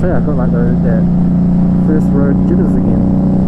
gonna say I got like the, that first road jitters again.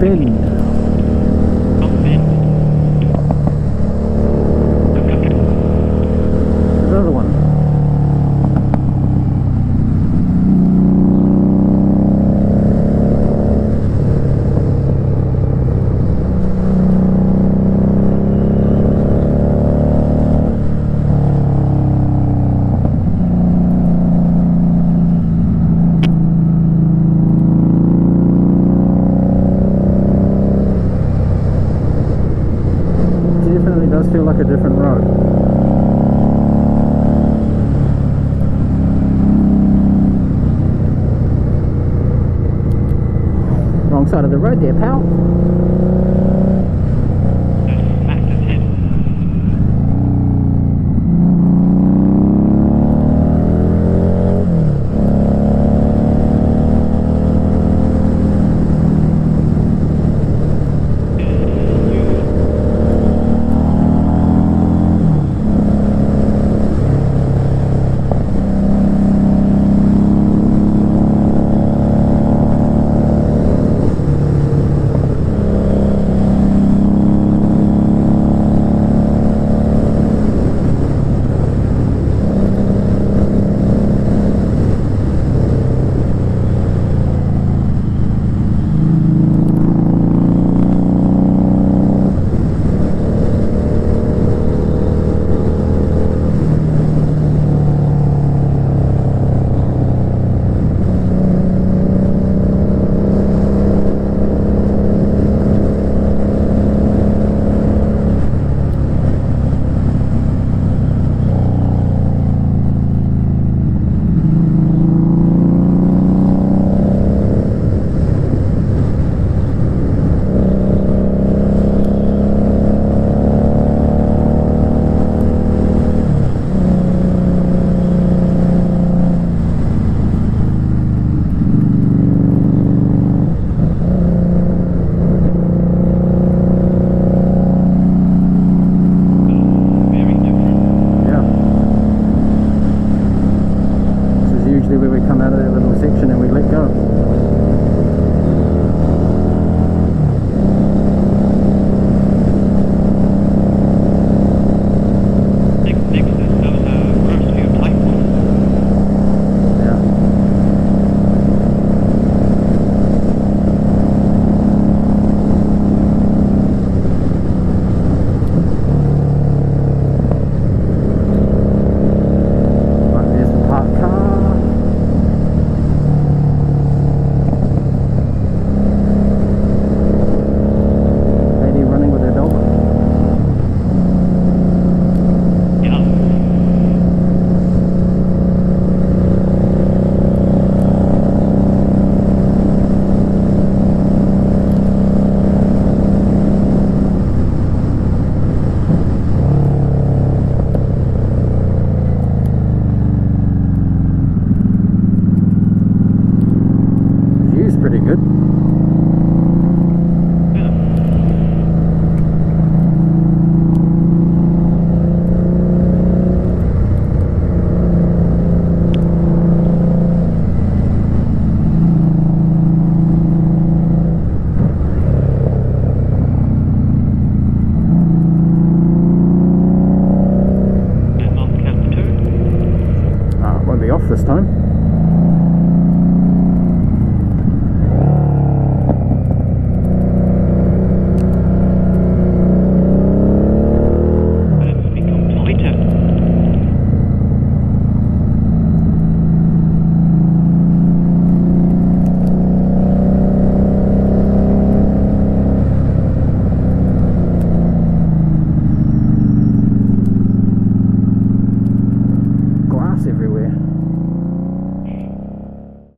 Pelinha. Feel like a different road. Wrong side of the road there, pal. down.